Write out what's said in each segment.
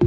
The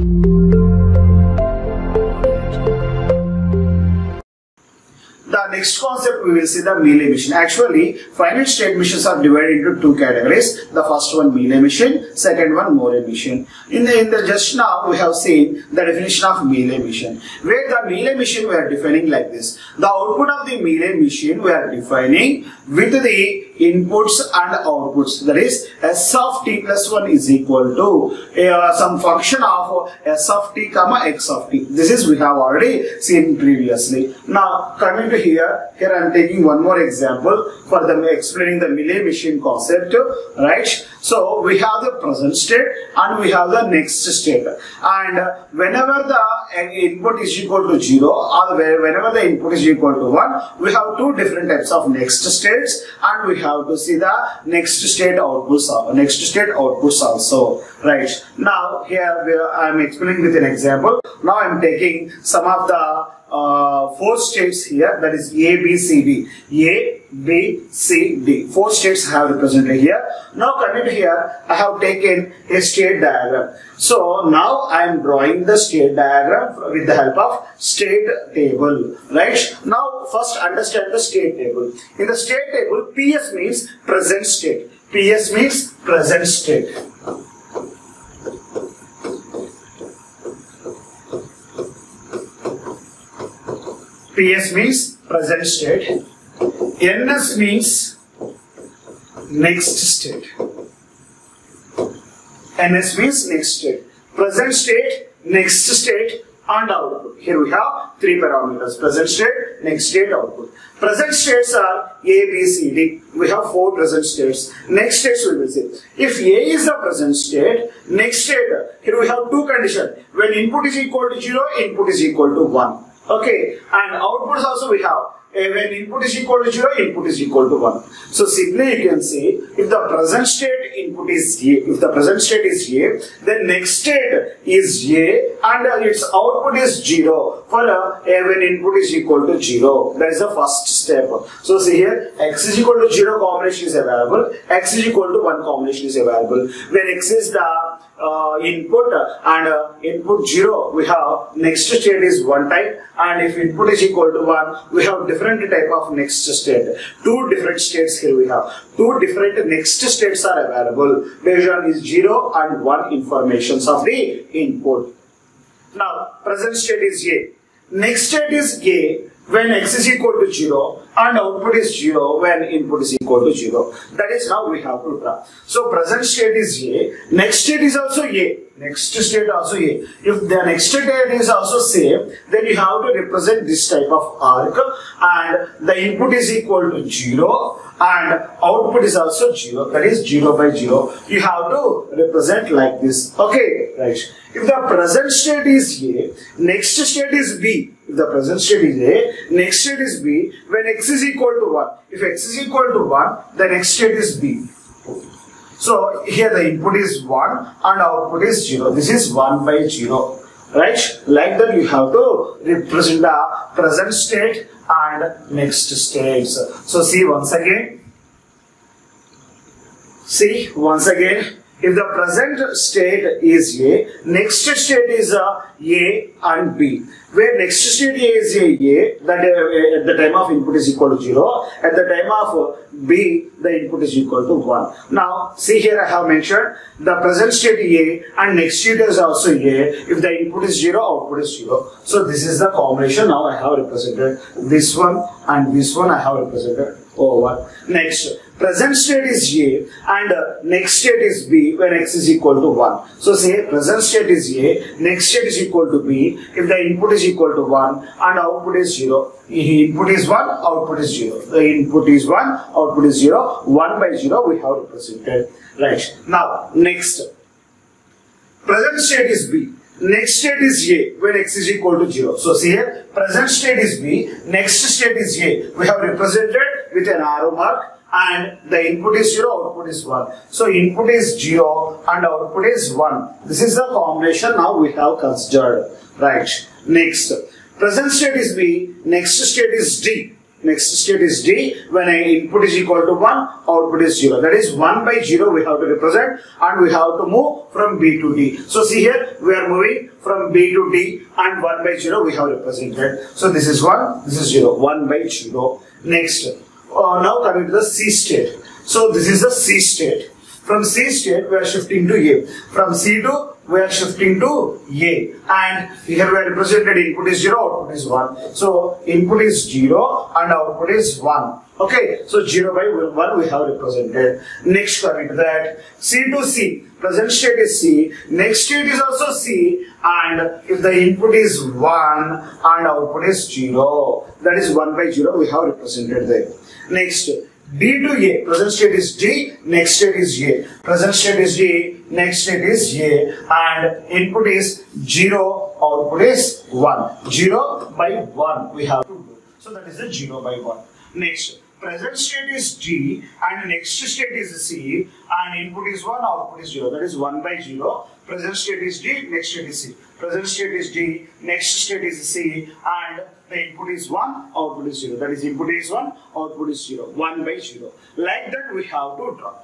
next concept we will see the Mealy machine. Actually, finite state machines are divided into two categories. The first one Mealy machine, second one Moore machine. In the in the just now we have seen the definition of Mealy machine. Where the Mealy machine we are defining like this. The output of the Mealy machine we are defining with the inputs and outputs. That is S of t plus 1 is equal to uh, some function of S of t comma x of t. This is we have already seen previously. Now coming to here, here I am taking one more example for the explaining the Mealy machine concept, right? So we have the present state and we have the next state. And whenever the input is equal to 0 or whenever the input is equal to 1, we have two different types of next states and we have to see the next state outputs, next state outputs also, right? Now here I am explaining with an example. Now I am taking some of the uh, four states here that is A, B, C, D. A, B, C, D. Four states I have represented here. Now coming here, I have taken a state diagram. So now I am drawing the state diagram with the help of state table. Right? Now first understand the state table. In the state table, PS means present state. PS means present state. PS means present state. NS means next state. NS means next state. Present state, next state, and output. Here we have three parameters. Present state, next state, output. Present states are A, B, C, D. We have four present states. Next states will see. If A is the present state, next state, here we have two conditions. When input is equal to 0, input is equal to 1. Okay, and outputs also we have. When input is equal to 0, input is equal to 1. So simply you can say, if the present state input is A, if the present state is A, then next state is A and its output is 0 for uh, when input is equal to 0. That is the first step. So see here, x is equal to 0 combination is available, x is equal to 1 combination is available. When x is the uh, input and uh, input 0 we have next state is one type and if input is equal to 1 we have different type of next state. Two different states here we have. Two different next states are available based on is 0 and 1 informations of the input. Now present state is a. Next state is a when x is equal to 0 and output is 0 when input is equal to 0. That is how we have to draw. So present state is A, next state is also A, next state also A. If the next state is also same, then you have to represent this type of arc and the input is equal to 0 and output is also 0, that is 0 by 0. You have to represent like this. Okay, right. If the present state is A, next state is B. If the present state is A, next state is B. When x is equal to 1, if x is equal to 1, the next state is B. So here the input is 1 and output is 0. This is 1 by 0. Right? Like that you have to represent the present state and next states. So see once again. See once again if the present state is A, next state is A and B. Where next state is A, A that uh, at the time of input is equal to 0, at the time of B, the input is equal to 1. Now, see here I have mentioned the present state A and next state is also A. If the input is 0, output is 0. So this is the combination now I have represented. This one and this one I have represented over. Next, present state is A and uh, next state is B when x is equal to 1. So say present state is A, next state is equal to B if the input is equal to 1 and output is 0. Input is 1, output is 0. The input is 1, output is 0. 1 by 0 we have represented. Right. Now, next. Present state is B. Next state is A when x is equal to 0. So see here, present state is B, next state is A. We have represented with an arrow mark and the input is 0, output is 1. So input is 0 and output is 1. This is the combination now we have considered. Right. Next. Present state is B, next state is D. Next state is D. When input is equal to 1, output is 0. That is 1 by 0 we have to represent and we have to move from B to D. So see here, we are moving from B to D and 1 by 0 we have represented. So this is 1, this is 0. 1 by 0. Next, uh, now coming to the C state. So this is the C state. From C state, we are shifting to A. From C to we are shifting to A. And here we are represented input is 0, output is 1. So input is 0 and output is 1. Okay, so 0 by 1 we have represented. Next coming to that, C to C, present state is C, next state is also C and if the input is 1 and output is 0, that is 1 by 0 we have represented there. Next, D to A. Present state is D, next state is A. Present state is D, next state is A. And input is 0, output is 1. 0 by 1 we have to do. So that is the 0 by 1. Next, present state is D and next state is C and input is 1, output is 0. That is 1 by 0. Present state is D, next state is C. Present state is D, next state is C and the input is 1, output is 0. That is input is 1, output is 0. 1 by 0. Like that we have to draw.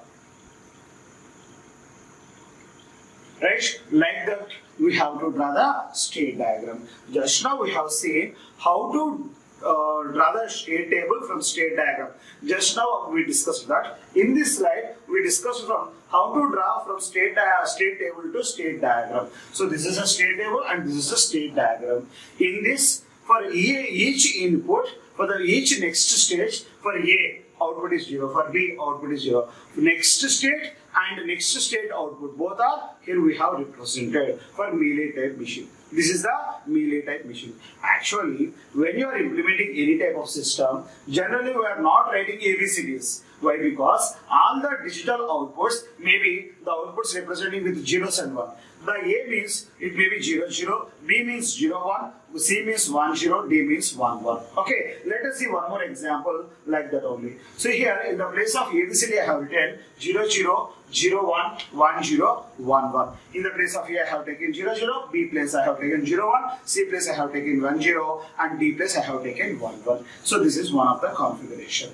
Right? Like that we have to draw the state diagram. Just now we have seen how to uh, draw the state table from state diagram. Just now we discussed that. In this slide, we discussed from how to draw from state, state table to state diagram. So this is a state table and this is a state diagram. In this, for each input, for the each next stage, for A, output is 0, for B, output is 0. Next state and next state output, both are here we have represented for Mealy type machine. This is the Mealy type machine. Actually, when you are implementing any type of system, generally we are not writing ABCDs. Why? Because all the digital outputs may be the outputs representing with zeros and 1. The A means it may be 0, 0, B means 0, 1, C means 1, 0, D means 1, 1. Okay, let us see one more example like that only. So here in the place of ABCD I have written 0, 0, 0, 1, 1, 0, 1, 1. In the place of A I have taken 0, 0, B place I have taken 0, 1, C place I have taken 1, 0 and D place I have taken 1, 1. So this is one of the configuration.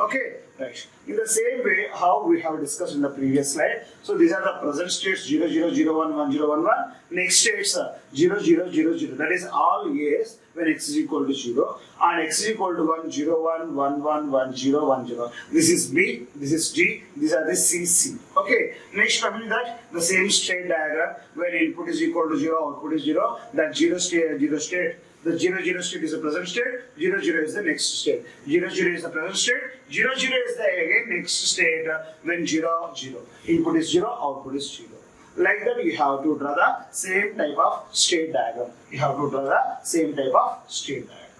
Okay, right. In the same way, how we have discussed in the previous slide. So these are the present states 0, 0, 0, 1, 1, 0, 1, 1. Next states uh, 0, 0, 0, 0. That is all A's when x is equal to 0. And x is equal to 1, 0, 1, 1, 1, 1, 0, 1, 0. This is B, this is G, these are the C, C. Okay, next coming that, the same state diagram when input is equal to 0, output is 0. That 0 state, 0 state the 0, 0 state is the present state, 0, 0 is the next state. 0, 0 is the present state, 0, 0 is the next state when 0, 0. Input is 0, output is 0. Like that you have to draw the same type of state diagram. You have to draw the same type of state diagram.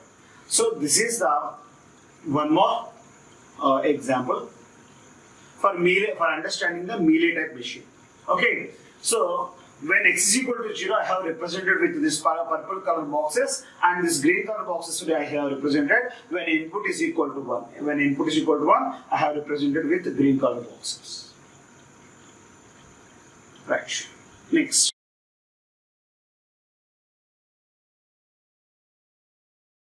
So this is the one more uh, example for Mealy, for understanding the Mealy type machine. Okay, so when x is equal to 0, I have represented with this purple color boxes and this green color boxes today I have represented when input is equal to 1. When input is equal to 1, I have represented with green color boxes. Right. Next.